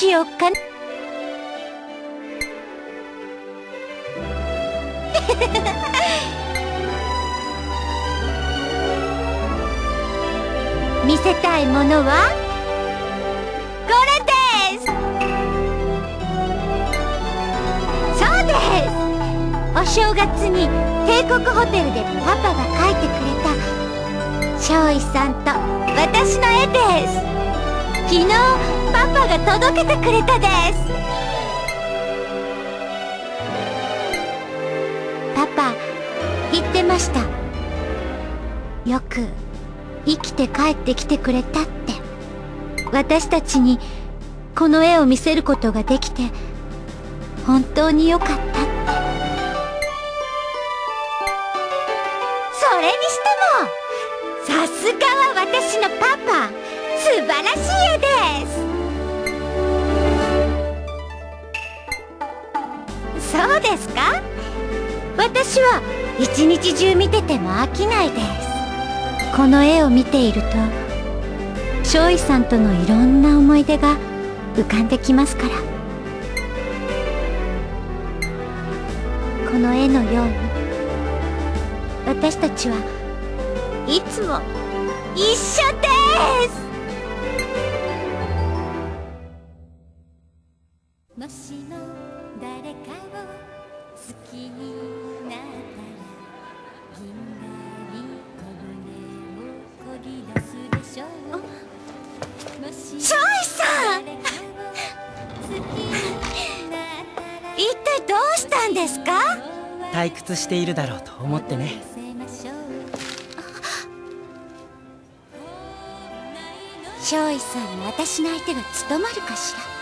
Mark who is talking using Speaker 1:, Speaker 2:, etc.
Speaker 1: しようかな 見せたいものは？これです！そうです！お正月に帝国ホテルでパパが描いてくれた少尉さんと私の絵です。昨日パパが届けてくれたです。パパ言ってました。よく生きて帰ってきてくれたって。私たちにこの絵を見せることができて本当によかったって。それにしてもさすがは私のパパ。素晴らしい絵です。そうですか？私は一日中見てても飽きないです。この絵を見ていると少尉さんとのいろんな思い出が浮かんできますから。この絵のように私たちはいつも一緒です。
Speaker 2: 退屈しているだろうと思ってね。
Speaker 1: 少尉さんも私の相手が務まるかしら。